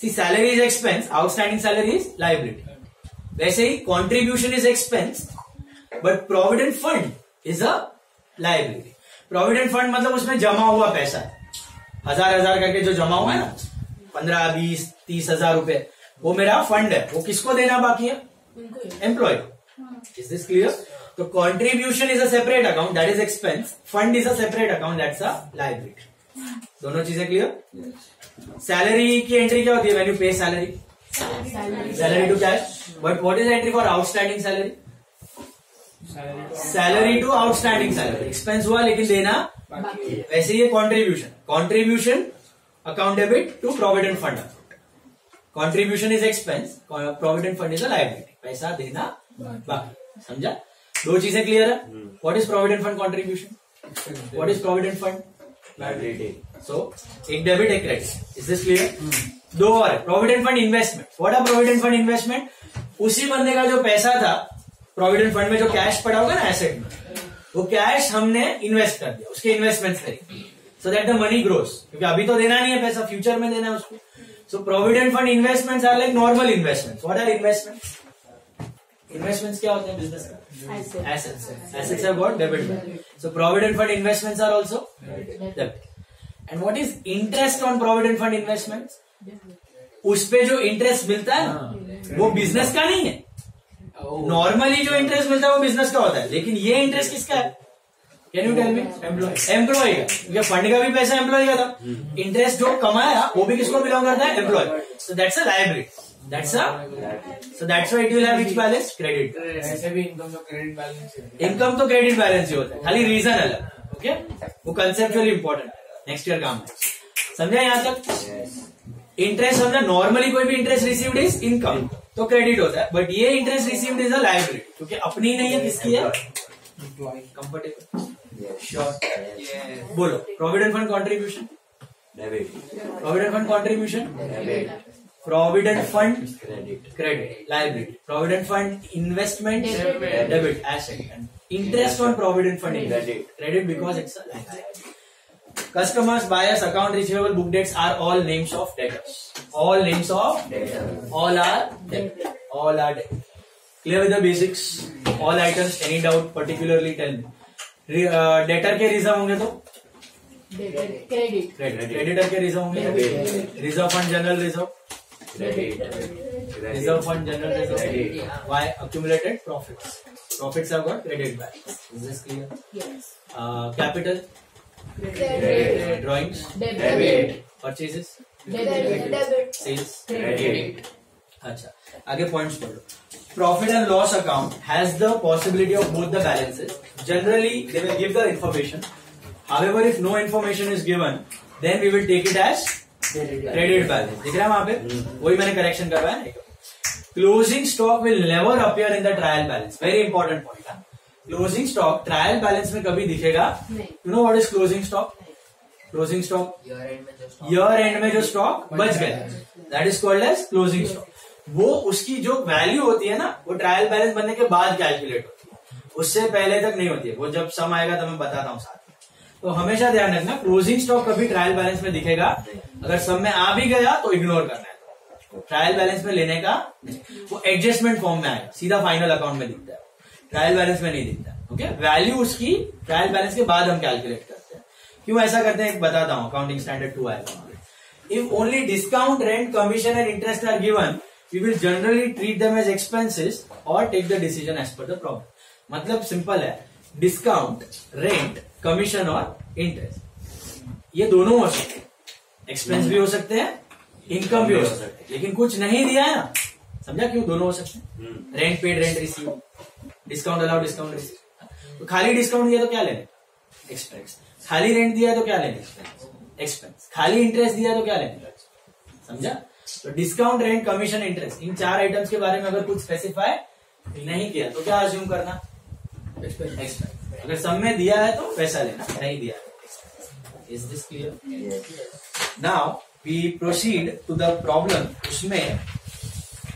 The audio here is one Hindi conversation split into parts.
C salary is expense outstanding salary is liability वैसे ही contribution is expense but provident fund is a liability provident fund मतलब उसमें जमा हुआ पैसा है हजार हजार करके जो जमा हुआ है ना पंद्रह बीस तीस हजार रुपए वो मेरा फंड है वो किसको देना बाकी है एम्प्लॉय इज दिस क्लियर तो contribution is a separate account that is expense fund is a separate account that's a liability दोनों चीजें क्लियर सैलरी की एंट्री क्या होती है when you pay salary salary to cash but what is entry for outstanding salary salary to outstanding salary expense हुआ लेकिन देना वैसे ये contribution contribution account debit to provident fund contribution is expense provident fund is a liability पैसा देना बाकी समझा दो चीजें क्लियर है what is provident fund contribution what is provident fund liability. So debit credit. Is this clear? Hmm. दो और provident fund investment what are provident fund investment उसी बंदे का जो पैसा था प्रोविडेंट फंड में जो कैश पड़ा होगा ना एसेट में वो कैश हमने इन्वेस्ट कर दिया उसके इन्वेस्टमेंट करी so that the money grows क्योंकि अभी तो देना नहीं है पैसा फ्यूचर में देना है उसको so provident fund investments are like normal investments what are investments investments क्या होते हैं बिजनेस का assets assets are what debit so provident fund investments are also and what is interest on provident fund investment उस पे जो इंटरेस्ट हाँ. oh. मिलता है वो बिजनेस का नहीं है नॉर्मली जो इंटरेस्ट मिलता है वो बिजनेस का होता है लेकिन ये इंटरेस्ट किसका है can you tell me employee employee का फंड का भी पैसा एम्प्लॉय का था इंटरेस्ट hmm. जो कमाया वो भी किसको बिलोंग करता है employee so that's a liability that's a so that's why it will have which balance credit तो ऐसे भी income तो credit balance ही income तो credit balance ही होता है खाली reason अलग okay वो conceptual important next year काम है समझा यहाँ तक इंटरेस्ट समझा नॉर्मली कोई भी इंटरेस्ट रिसीव इज इनकम तो क्रेडिट होता है बट ये interest receive is a liability क्योंकि अपनी नहीं है किसकी है कंफर्टेबल श्योर बोलो provident fund contribution debit provident fund contribution debit provident fund credit liability provident fund investment debit as interest on provident fund credit because it's customers buyers account receivable book debts are all names of debtors all names of all are all are clear with the basics all items any doubt particularly tell debtor के रिजर्व होंगे तो क्रेडिट क्रेडिटर के रिजर्व होंगे reserve fund general reserve Credit. Reserve fund, general reserve. Credit. Why? Accumulated profits. Profits have got credit back. Is this clear? Yes. Uh, capital. Credit. Drawings. Debit. Purchases. Debit. Sales. Credit. Acha. Aage points for profit and loss account has the possibility of both the balances. Generally, they will give the information. However, if no information is given, then we will take it as credit balance दिख रहा है वहां पे हम्म। वही मैंने करेक्शन करवाया closing stock will never appear in the trial balance very important point है क्लोजिंग स्टॉक ट्रायल बैलेंस में कभी दिखेगा you know what is closing stock closing stock year end में जो स्टॉक बच गए that is called as closing stock वो उसकी जो वैल्यू होती है ना वो ट्रायल बैलेंस बनने के बाद कैलकुलेट होती है उससे पहले तक नहीं होती है वो जब सम आएगा तो मैं बताता हूँ साथ तो हमेशा ध्यान रखना क्लोजिंग स्टॉक कभी ट्रायल बैलेंस में दिखेगा अगर सब में आ भी गया तो इग्नोर करना है ट्रायल बैलेंस में लेने का वो एडजस्टमेंट फॉर्म में आएगा सीधा फाइनल अकाउंट में दिखता है ट्रायल बैलेंस में नहीं दिखता ओके वैल्यू उसकी ट्रायल बैलेंस के बाद हम कैलकुलेट करते हैं क्यों ऐसा करते हैं एक बताता हूं अकाउंटिंग स्टैंडर्ड टू आएगा if only discount rent commission and interest are given we will generally treat them as expenses और take the decision as per the problem मतलब सिंपल है डिस्काउंट रेंट कमीशन और इंटरेस्ट ये दोनों हो सकते हैं एक्सपेंस भी हो सकते हैं इनकम भी हो सकते हैं लेकिन कुछ नहीं दिया है ना समझा क्यों दोनों हो सकते हैं rent paid rent receive discount allow discount receive तो खाली डिस्काउंट दिया तो क्या लेंगे एक्सपेंस खाली रेंट दिया तो क्या लेंगे एक्सपेंस खाली इंटरेस्ट दिया तो क्या लेंगे समझा तो डिस्काउंट रेंट कमीशन इंटरेस्ट इन चार आइटम्स के बारे में अगर कुछ स्पेसिफाई नहीं किया तो क्या अज्यूम करना एक्सपेंस अगर सब में दिया है तो पैसा लेना नहीं दिया is this clear now we proceed to the problem उसमें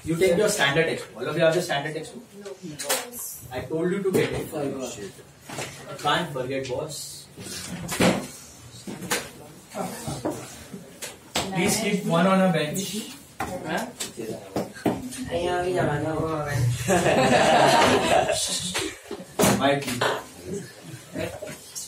you take your standard text book all of your standard text book I told you to get it can't forget boss please Please keep one on a bench. Huh? Yeah. My mic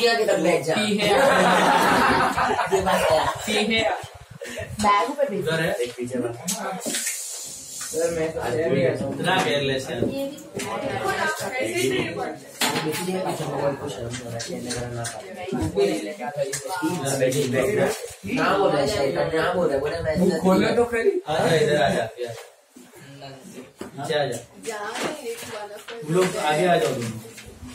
दुनिया के लग है बैग पे है एक पीछे सर मैं तो इतना केयरलेस भी खोलना तो खरी तो हाँ, इधर आ जा पीछे आ जा लोग आगे आ जाओ तुम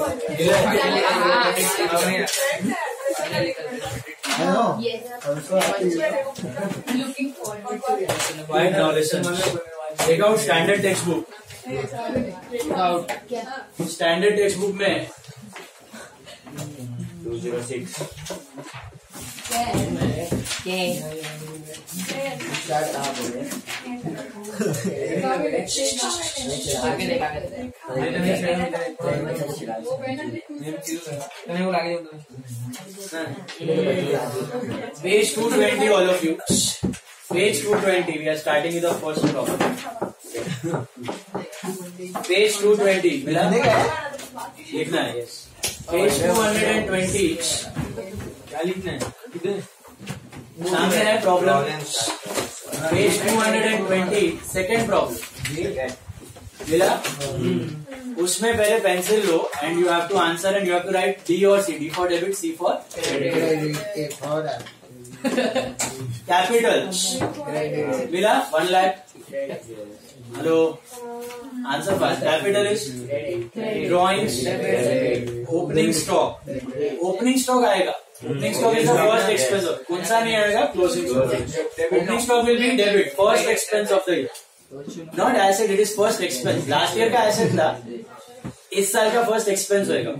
take standard text book standard text book में टू जीरो सिक्स क्या आगे देख आगे देख Page 220, all of you. Page 220, we are starting with the first problem. Page 220, मिला लिखना है यस पेज 220 क्या लिखना है किधर सामने है प्रॉब्लम page 220 सेकंड प्रॉब्लम मिला उसमें पहले pencil low and you have to answer and you have to write D और C D for debit C for capital मिला one lakh hello answer first capitalist drawing opening stock opening stock आएगा opening stock is first expense कौन सा नहीं आएगा closing opening stock will be debit first expense of the year not asset it is first expense last year का एसेट था इस साल का फर्स्ट एक्सपेंस होएगा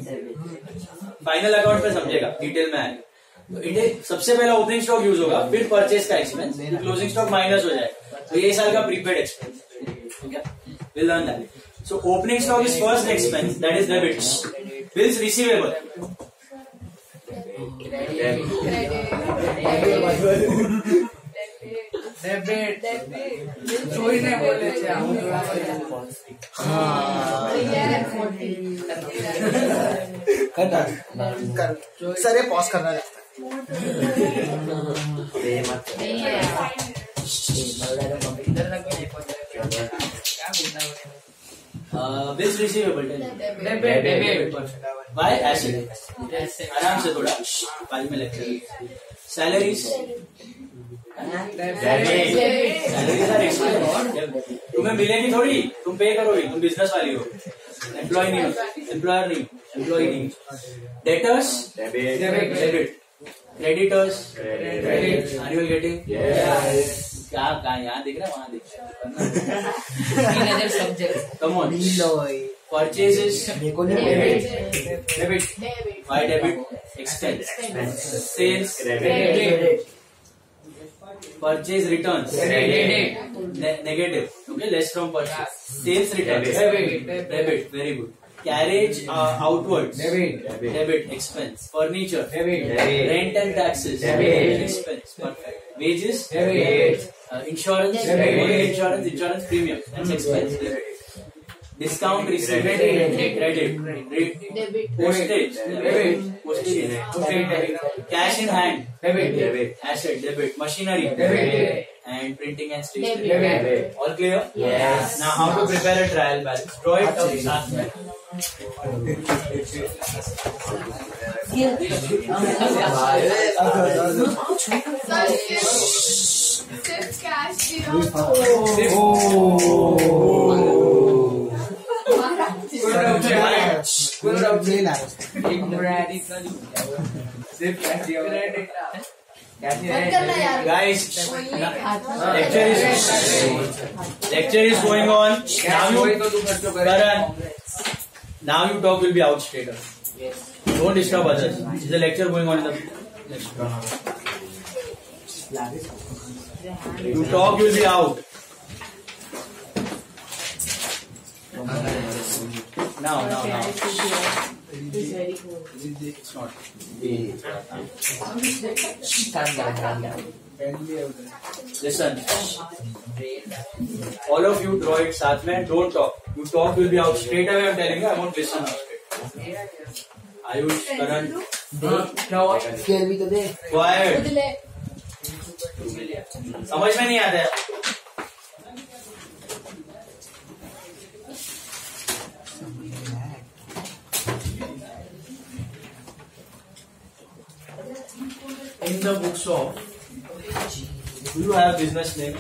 फाइनल अकाउंट में समझेगा डिटेल में आएगा तो सबसे पहला ओपनिंग स्टॉक यूज होगा फिर परचेज का एक्सपेंस क्लोजिंग स्टॉक माइनस हो जाएगा तो ये साल का prepaid expense Okay, we'll learn that. So opening stock is first expense, that is debits. Bills receivable. Debit. Debit. ने बोले थे हम थोड़ा करना कर सरे पॉज करना लगता है रिसीवेबल बाय आराम से थोड़ा में सैलरीज तुम्हें मिलेगी थोड़ी तुम पे करोगे तुम बिजनेस वाली हो एम्प्लॉय नहीं हो एम्प्लॉयर नहीं एम्प्लॉय नहीं debtors debit creditors are you getting यहाँ देख रहे हैं वहाँ देख purchase return negative okay less from purchase sales return debit very good carriage outward debit expense furniture rent and taxes debit expense wages uh, insurance, credit. insurance, insurance premium. That's mm. expense. Discount received, credit, credit, debit, postage, debit, postage, cash in hand, debit, debit, asset, debit, machinery, debit, and printing and stationery. Debit. All clear? Yes. Now, how to prepare a trial balance? Draw it up. Start Here. सिर्फ cash the lecture is going on now you talk will be out stator don't disturb others is a lecture going on in the next You talk, you'll be out. Now, now, now. Listen. All of you draw it साथ में. Don't talk. You talk will be out straight away. I'm telling you. I won't listen. Ayush करण क्या हुआ? भी तो दे. Quiet. समझ में नहीं आता in the books of you have business name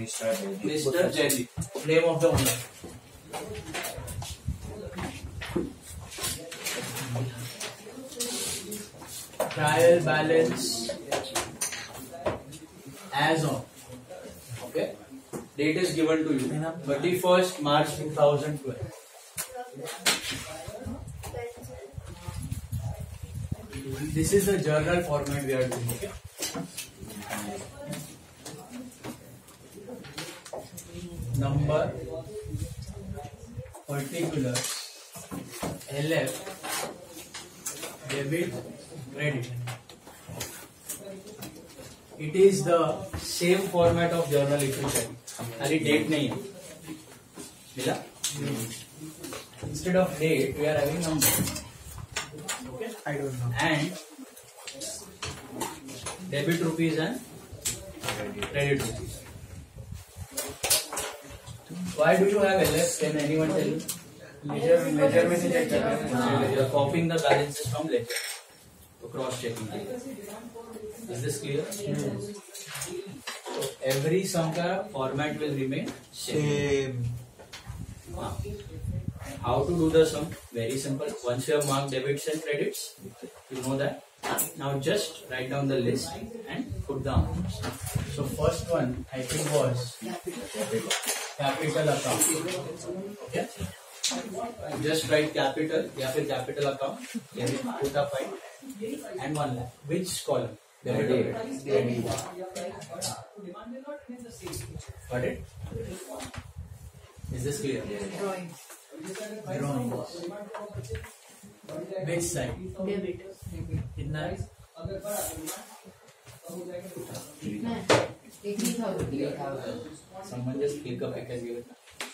mister Jelly name of the owner trial balance as on. Okay. Date is given to you. 31st March 2012. This is the journal format we are doing. Okay? Number particular LF debit ready it is the same format of journal if you check अरे date नहीं है मिला instead of date we are having number okay I don't know and debit rupees and credit rupees why do you have LF can anyone tell you ledger ledger में से check करते हैं copying the balances from ledger cross check कीजिए is this clear every sum का format will remain same how to do the sum very simple once you have mark debits and credits you know that now just write down the list and put down so first one I think was capital account okay just write capital या फिर capital account या फिर quota fund and one lakh which column debit debit debit got it is this clear drawing drawing which side debit कितना है Someone just click up, I can give it.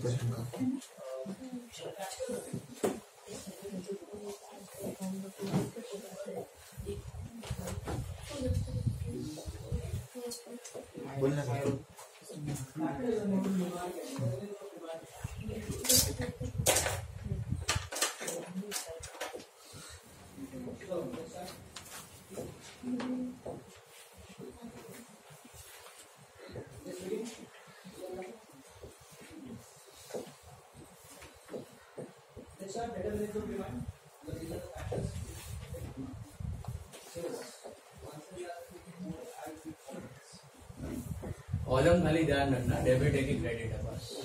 いたしま column खाली ध्यान रखना डेबिट है कि क्रेडिट है बस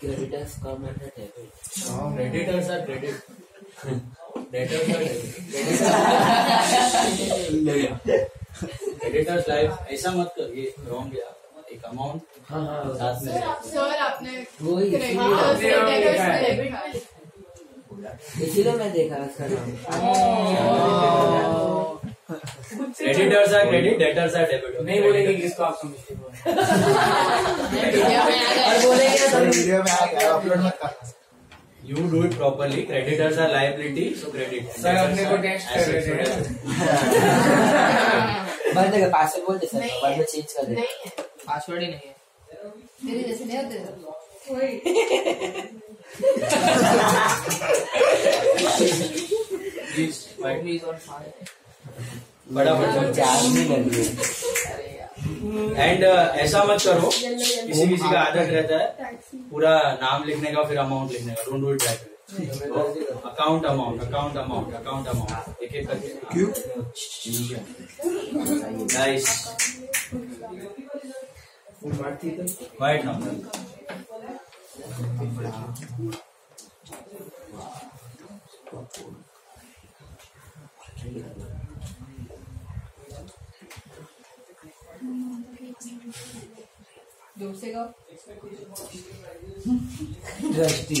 Creditors come under debit. No, creditors are credit. Debtors are debit. Creditors are debit. Editors life ऐसा मत करिए रॉन्ग है एक अमाउंट हाँ, हाँ। साथ में सर आपने इसीलिए मैं देखा editors are credit debtors are debit नहीं बोलेंगे किसको आप you do it properly creditors are liability so credit sir अपने को टेस्ट कर भर देगा पासवर्ड बोल दे सर बाद में चेंज कर दे नहीं है पासवर्ड ही नहीं है मेरे जैसे नहीं होते बड़ा बड़ा चार में लग एंड ऐसा मत करो किसी किसी का आदत रहता है पूरा नाम लिखने का फिर अमाउंट लिखने का don't do it right account amount account amount account amount एक एक करके क्यों वाइट नंबर से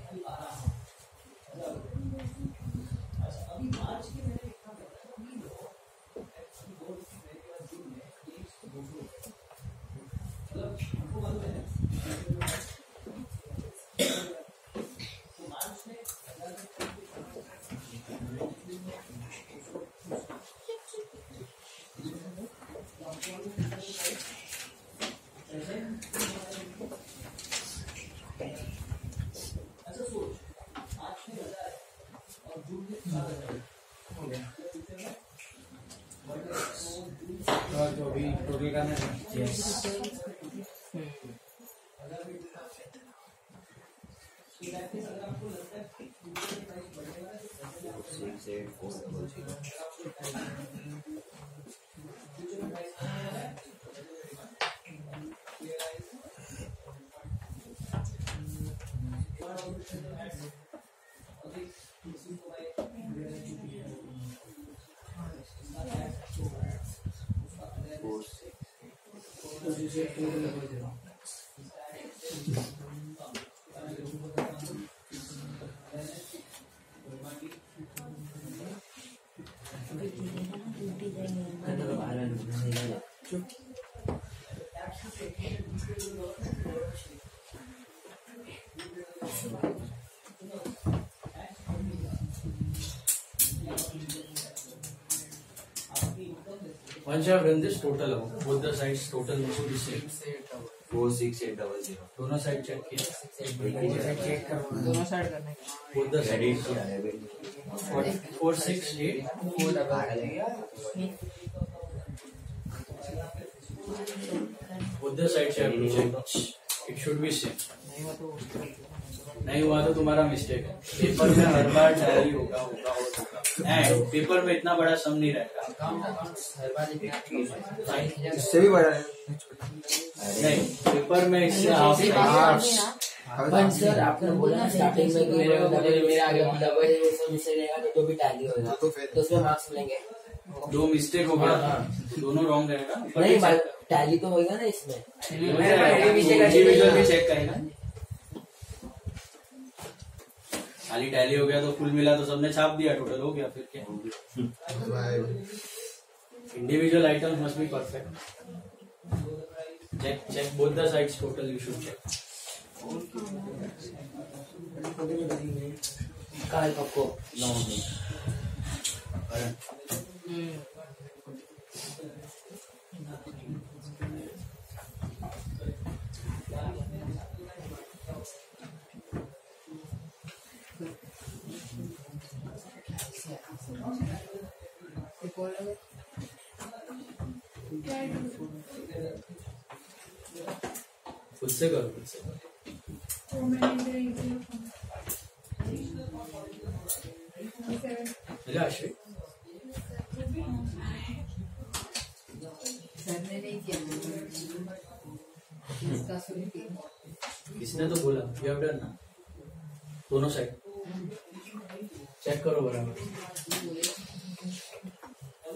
इसे पूरा कर दे रहा हूं Once you have done this, total amount. Both the sides total must be same. Four six eight double zero. दोनों साइड चेक किया. दोनों साइड करने. Both the sides. Four four six eight four double. Both the sides have to check. It should be same. नहीं हुआ तो तुम्हारा मिस्टेक है पेपर में हर बार डायरी होगा होगा और होगा एंड पेपर में इतना बड़ा सम नहीं रहता इससे भी बड़ा है नहीं पेपर में इससे सर आपने बोला स्टार्टिंग में मेरे मतलब मेरे आगे मतलब जो भी टैली होगा तो फिर तो उसमें मार्क्स मिलेंगे दो मिस्टेक हो गया हाँ, हाँ। दोनों रॉन्ग रहेगा नहीं टैली तो होगा ना इसमें भी चेक करेगा खाली टैली हो गया तो फुल मिला तो सबने छाप दिया टोटल हो गया फिर क्या individual item must be perfect check check both the sides total you should check कहा है आपको लॉन्ग में हम्म। खुद से करो खुद से किसने तो बोला यू हैव डन ना दोनों साइड चेक करो बराबर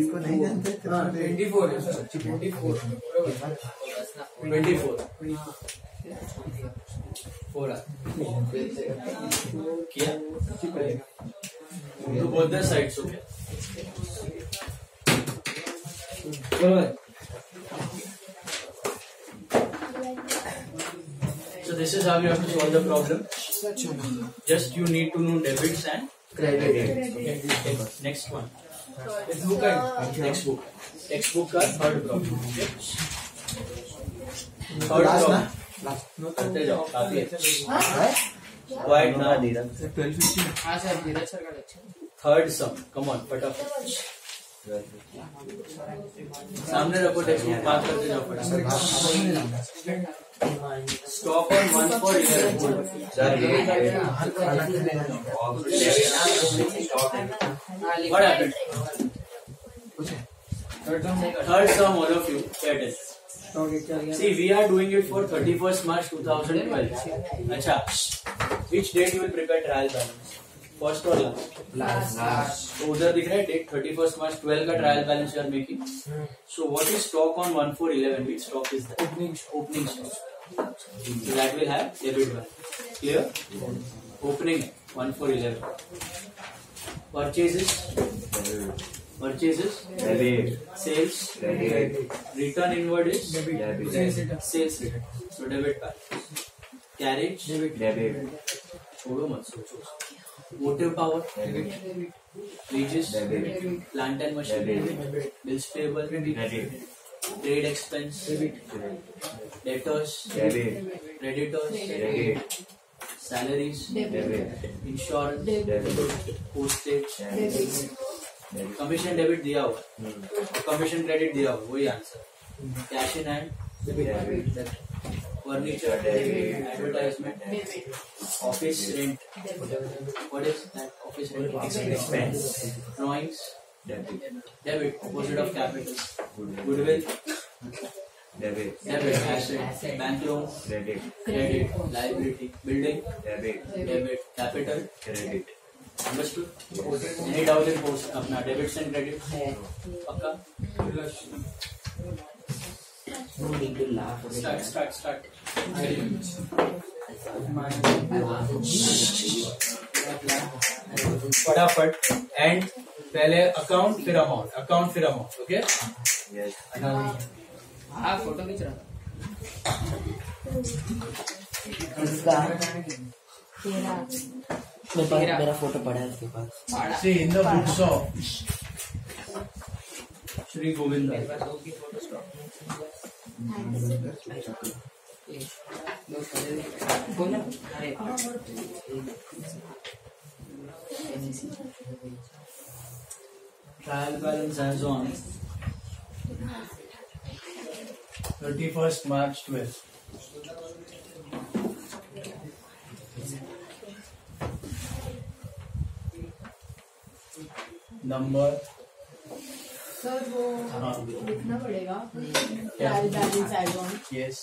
इसको नहीं जानते twenty four twenty four twenty four four किया तो both the sides So this is how you have to solve the problem. Just you need to know debits and credit. Okay. Next one. का का third drop third drop last no करते जाओ काफी अच्छा है क्वाइट हाँ? ना 1250 हां सर सर का अच्छा थर्ड सम कम ऑन फटाफट सामने रखो टेक्स्ट बुक करते जाओ फटाफट स्टॉप और Third sum all of you that is. See, we are doing it for 31st March 2012. अच्छा, which date you will prepare trial balance? First और लास्ट तो उधर दिख रहा है date thirty first March twelve का trial balance you are making so what is stock on one four eleven which stock is opening opening stock that will have debit one. Clear? Opening one for eleven. Purchases. Purchases. Debit. Sales. Debit. Return inward is debit. Sales So debit card. Carriage. Debit. Debit. छोड़ो मत सोचो motive power debit wages debit plant and machine debit bills payable debit trade expense debtors creditors salaries insurance postage, commission debit दिया हुआ कमीशन क्रेडिट hmm. दिया हुआ वही answer cash in hand furniture advertisement office rent what is that office rent drawings debit debit opposite of capital goodwill debit debit asset, asset. bank loan credit credit liability building debit debit capital credit understood any doubt in post अपना debits and credit पक्का No need to laugh. Start, start, start. Very much. फटाफट एंड पहले अकाउंट फिर अमाउंट अकाउंट फिर अमाउंट ओके फोटो खींच रहा मेरा फोटो पड़ा है पास Shri Govind Trial balance as on 31st March 12th. Number sir वो हाँ। लिखना पड़ेगा trial balance as on yes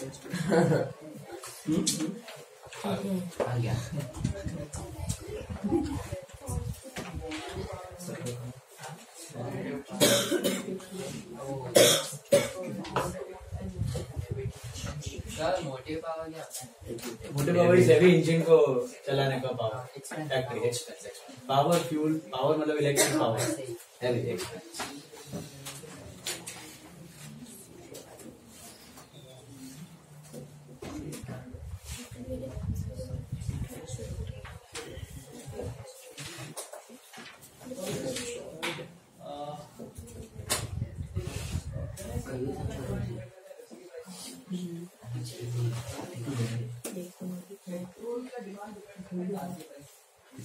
power क्या मोटे पावर इंजन को चलाने का power factory power fuel power मतलब electric power heavy expense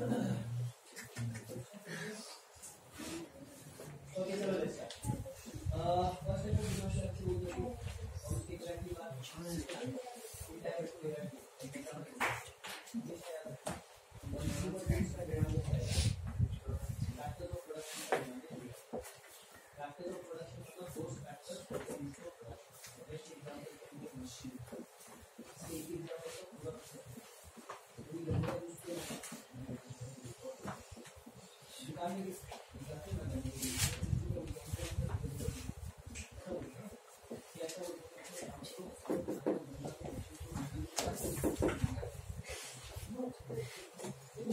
Uh.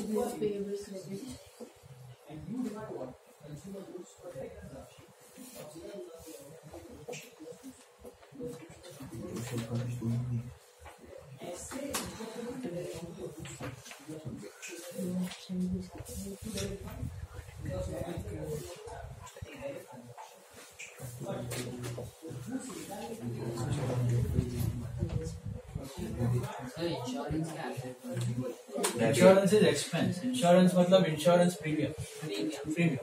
What flavors is it? Insurance is expense insurance मतलब इंश्योरेंस प्रीमियम प्रीमियम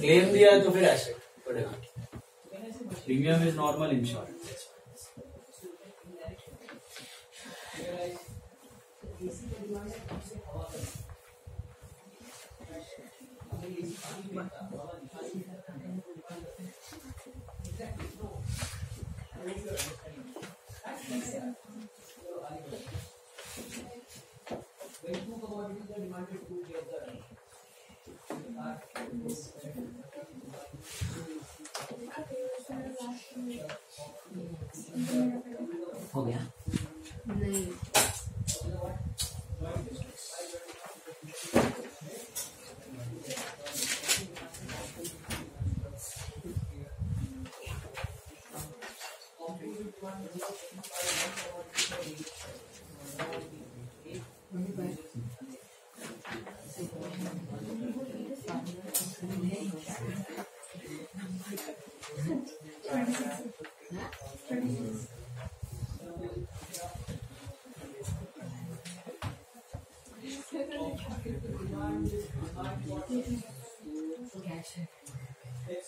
क्लेम दिया तो फिर एसेट पड़ेगा premium is normal insurance Thank Of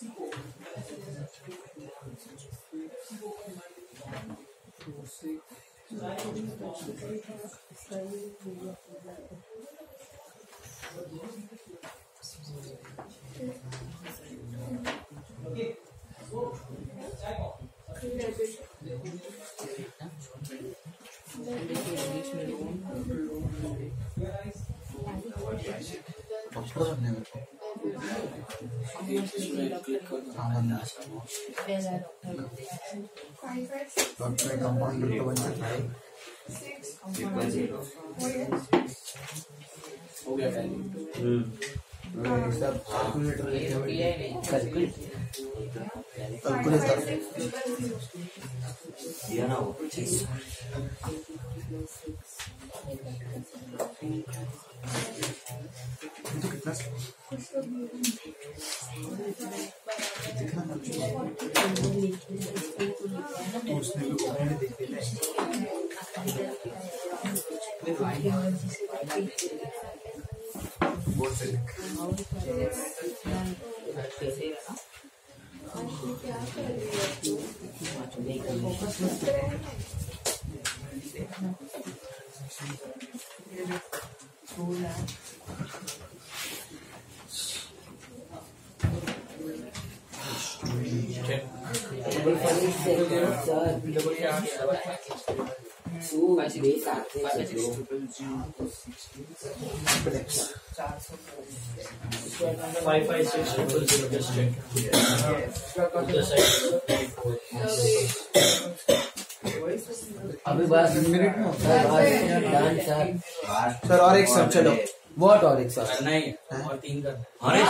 course, I've never. Doctor compound bill तो बन जाता है हो गया कैलकुलेटर लेके कैलकुलेटर दिया ना वो तो कितना तो उसने भी घूमने देख लिया बहुत से Thank you. सोलह five five six triple zero just check अभी बस मिनट में होता है डांस चार सर और एक सब चलो वॉट और एक सर नहीं और तीन कर अरे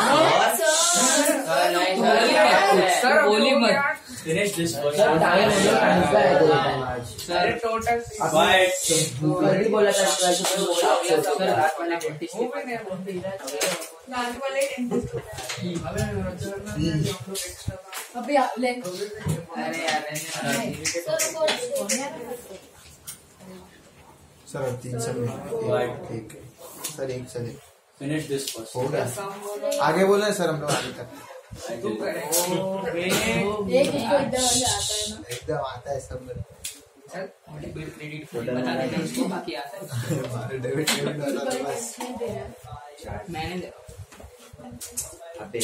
सर बोली मत फिनिश दिस सर टाइम हो गया टाइम सर टोटल बाय जल्दी बोला था सर सर रात वाला कंटेस्ट हो गया रात वाले कंटेस्ट हो गया अबे एक्स्ट्रा अबे ले अरे यार तो सर अब तीन सर ठीक है सर एक सर एक फिनिश दिस फर्स्ट हो गया आगे बोले सर हम लोग आगे तक एकदम आता है सब बाकी आता है हाँ, मैंने अबे